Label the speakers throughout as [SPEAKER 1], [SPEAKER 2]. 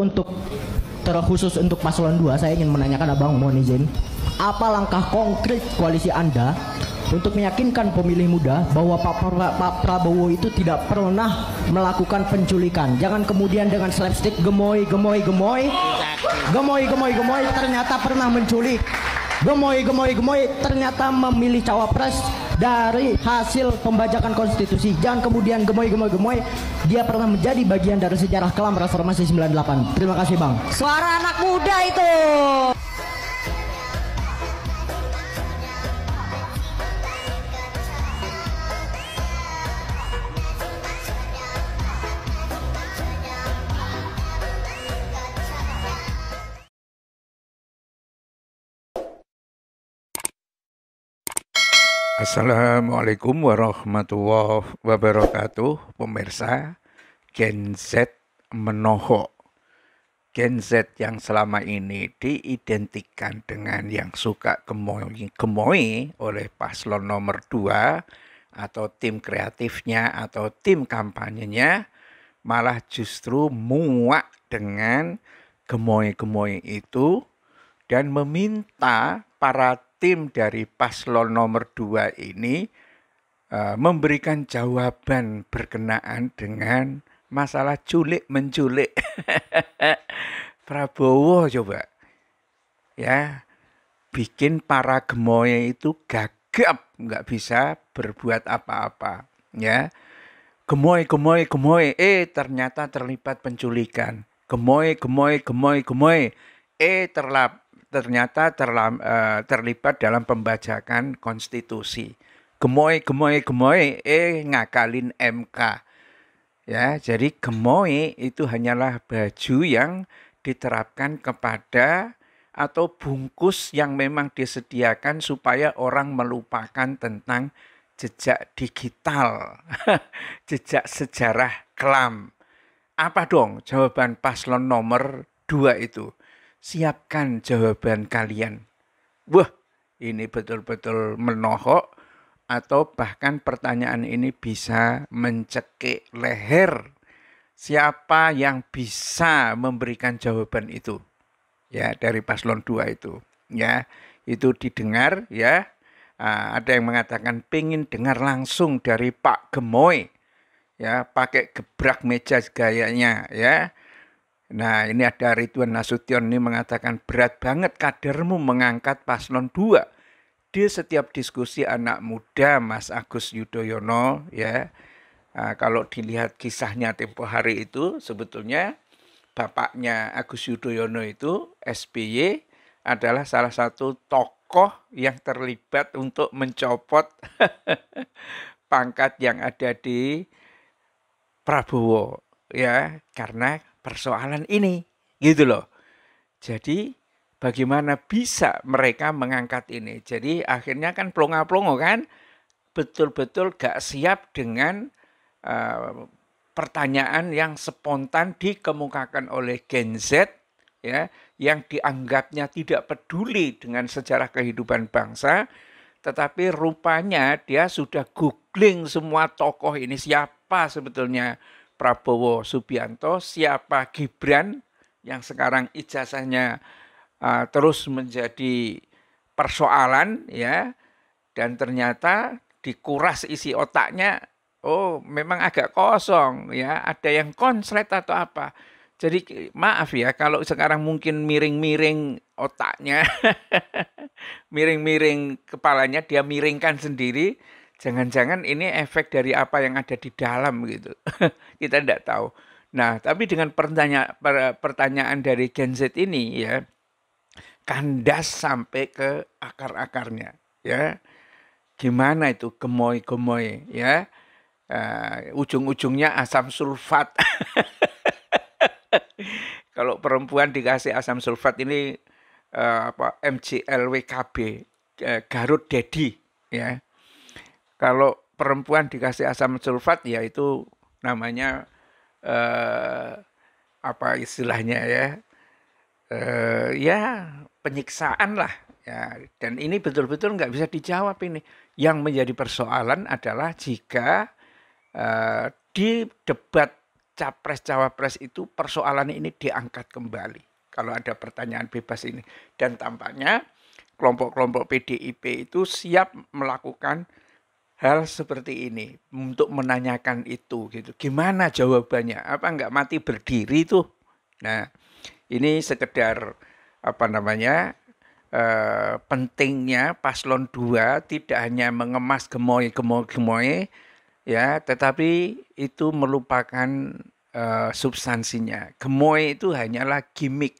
[SPEAKER 1] untuk terkhusus untuk paslon 2 saya ingin menanyakan Abang mohon izin apa langkah konkret koalisi Anda untuk meyakinkan pemilih muda bahwa Pak, Pra- Pak Prabowo itu tidak pernah melakukan penculikan. Jangan kemudian dengan slapstick gemoy gemoy gemoy gemoy gemoy gemoy ternyata pernah menculik. Gemoy gemoy gemoy ternyata memilih cawapres dari hasil pembajakan konstitusi. Jangan kemudian gemoy gemoy gemoy dia pernah menjadi bagian dari sejarah kelam reformasi 98. Terima kasih, Bang.
[SPEAKER 2] Suara anak muda itu.
[SPEAKER 3] Assalamualaikum warahmatullahi wabarakatuh. Pemirsa Gen Z menohok. Gen Z yang selama ini diidentikan dengan yang suka gemoy-gemoy oleh paslon nomor 2 atau tim kreatifnya atau tim kampanyenya malah justru muak dengan gemoy-gemoy itu dan meminta para tim dari paslon nomor 2 ini uh, memberikan jawaban berkenaan dengan masalah culik menculik. Prabowo coba ya bikin para gemoy itu gagap nggak bisa berbuat apa-apa ya. Gemoy gemoy gemoy eh ternyata terlibat penculikan. Gemoy gemoy gemoy gemoy eh terlap ternyata terlam, uh, terlibat dalam pembajakan konstitusi. Gemoy, gemoy, gemoy, eh ngakalin MK. Ya, jadi gemoy itu hanyalah baju yang diterapkan kepada atau bungkus yang memang disediakan supaya orang melupakan tentang jejak digital, jejak sejarah kelam. Apa dong jawaban paslon nomor dua itu? Siapkan jawaban kalian. Wah, ini betul-betul menohok atau bahkan pertanyaan ini bisa mencekik leher. Siapa yang bisa memberikan jawaban itu? Ya, dari paslon 2 itu. Ya, itu didengar ya. ada yang mengatakan pengen dengar langsung dari Pak Gemoy. Ya, pakai gebrak meja gayanya ya Nah ini ada Ridwan Nasution ini mengatakan berat banget kadermu mengangkat paslon 2 di setiap diskusi anak muda Mas Agus Yudhoyono ya. Nah, kalau dilihat kisahnya tempo hari itu sebetulnya bapaknya Agus Yudhoyono itu SBY adalah salah satu tokoh yang terlibat untuk mencopot pangkat yang ada di Prabowo ya karena persoalan ini gitu loh. Jadi bagaimana bisa mereka mengangkat ini? Jadi akhirnya kan plonga-plongo kan betul-betul gak siap dengan uh, pertanyaan yang spontan dikemukakan oleh Gen Z ya yang dianggapnya tidak peduli dengan sejarah kehidupan bangsa tetapi rupanya dia sudah googling semua tokoh ini siapa sebetulnya Prabowo Subianto, siapa Gibran yang sekarang ijazahnya uh, terus menjadi persoalan ya dan ternyata dikuras isi otaknya oh memang agak kosong ya ada yang konslet atau apa. Jadi maaf ya kalau sekarang mungkin miring-miring otaknya miring-miring kepalanya dia miringkan sendiri Jangan-jangan ini efek dari apa yang ada di dalam gitu. Kita tidak tahu. Nah, tapi dengan pertanyaan pertanyaan dari Gen Z ini ya kandas sampai ke akar-akarnya ya. Gimana itu gemoy-gemoy ya. Uh, ujung-ujungnya asam sulfat. Kalau perempuan dikasih asam sulfat ini uh, apa MCLWKB uh, Garut Dedi ya kalau perempuan dikasih asam sulfat ya itu namanya eh, apa istilahnya ya eh, ya penyiksaan lah. Ya dan ini betul-betul nggak bisa dijawab ini. Yang menjadi persoalan adalah jika eh, di debat capres cawapres itu persoalan ini diangkat kembali. Kalau ada pertanyaan bebas ini. Dan tampaknya kelompok-kelompok PDIP itu siap melakukan hal seperti ini untuk menanyakan itu gitu. Gimana jawabannya? Apa enggak mati berdiri tuh? Nah ini sekedar apa namanya eh, pentingnya paslon 2 tidak hanya mengemas gemoy gemoy gemoy ya tetapi itu melupakan uh, substansinya. Gemoy itu hanyalah gimmick.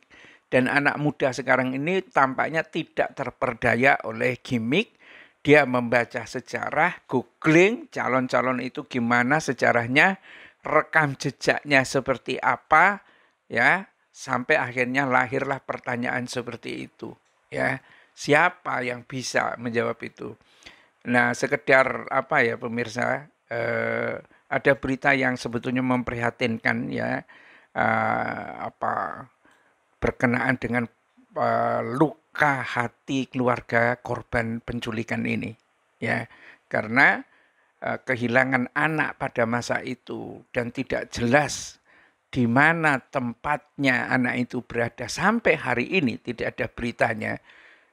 [SPEAKER 3] Dan anak muda sekarang ini tampaknya tidak terperdaya oleh gimmick dia membaca sejarah googling calon-calon itu gimana sejarahnya rekam jejaknya seperti apa ya sampai akhirnya lahirlah pertanyaan seperti itu ya. Siapa yang bisa menjawab itu? Nah sekedar apa ya pemirsa eh, ada berita yang sebetulnya memprihatinkan ya eh, apa berkenaan dengan eh, luka hati keluarga korban penculikan ini ya. Karena eh, kehilangan anak pada masa itu dan tidak jelas di mana tempatnya anak itu berada sampai hari ini tidak ada beritanya.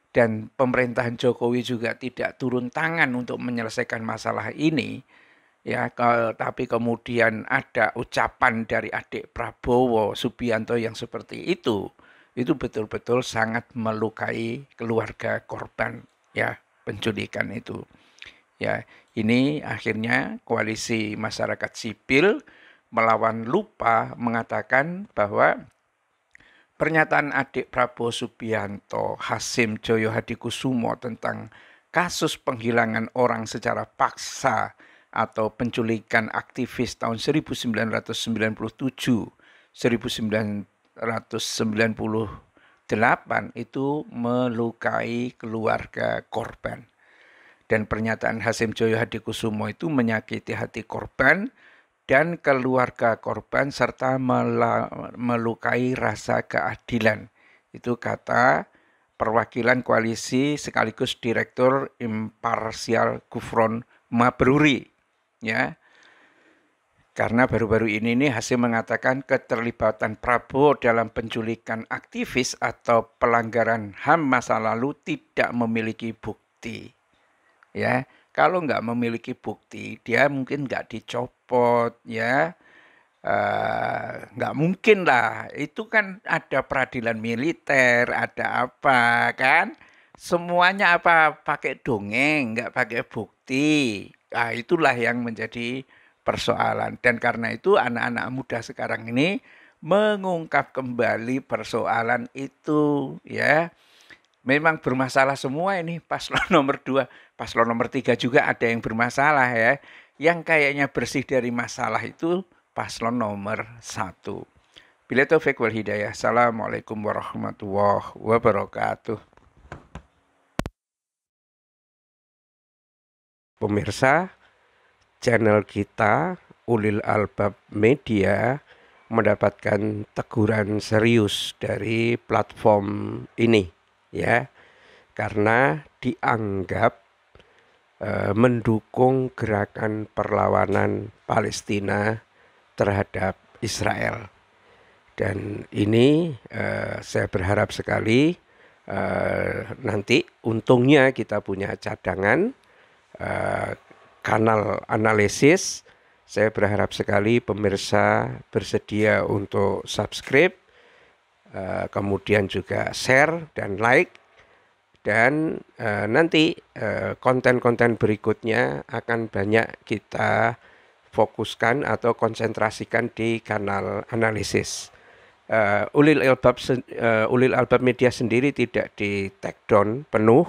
[SPEAKER 3] Dan pemerintahan Jokowi juga tidak turun tangan untuk menyelesaikan masalah ini ya. Ke, tapi kemudian ada ucapan dari adik Prabowo Subianto yang seperti itu itu betul-betul sangat melukai keluarga korban ya penculikan itu. Ya ini akhirnya koalisi masyarakat sipil melawan lupa mengatakan bahwa pernyataan adik Prabowo Subianto Hasim Joyo Hadikusumo tentang kasus penghilangan orang secara paksa atau penculikan aktivis tahun 1997, 1998 itu melukai keluarga korban. Dan pernyataan Hasim Joyo Hadikusumo itu menyakiti hati korban dan keluarga korban serta melukai rasa keadilan. Itu kata perwakilan koalisi sekaligus Direktur Imparsial Gufron Mabruri ya karena baru-baru ini nih hasil mengatakan keterlibatan Prabowo dalam penculikan aktivis atau pelanggaran HAM masa lalu tidak memiliki bukti. Ya, kalau nggak memiliki bukti, dia mungkin nggak dicopot, ya. Uh, nggak mungkin lah. Itu kan ada peradilan militer, ada apa kan? Semuanya apa pakai dongeng, nggak pakai bukti. Nah, itulah yang menjadi persoalan. Dan karena itu anak-anak muda sekarang ini mengungkap kembali persoalan itu ya. Memang bermasalah semua ini paslon nomor dua, paslon nomor tiga juga ada yang bermasalah ya. Yang kayaknya bersih dari masalah itu paslon nomor satu. Bila taufik wal hidayah. Assalamualaikum warahmatullahi wabarakatuh. Pemirsa, channel kita Ulil Albab Media mendapatkan teguran serius dari platform ini ya. Karena dianggap e, mendukung gerakan perlawanan Palestina terhadap Israel. Dan ini e, saya berharap sekali e, nanti untungnya kita punya cadangan Eh, kanal analisis. Saya berharap sekali pemirsa bersedia untuk subscribe, uh, kemudian juga share dan like, dan uh, nanti konten-konten uh, berikutnya akan banyak kita fokuskan atau konsentrasikan di kanal analisis. Uh, Ulil Albab uh, Ulil Albab Media sendiri tidak di take down penuh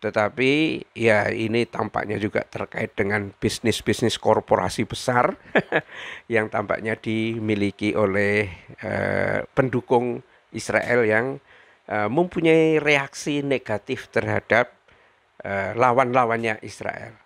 [SPEAKER 3] tetapi ya ini tampaknya juga terkait dengan bisnis-bisnis korporasi besar yang tampaknya dimiliki oleh uh, pendukung Israel yang uh, mempunyai reaksi negatif terhadap uh, lawan-lawannya Israel.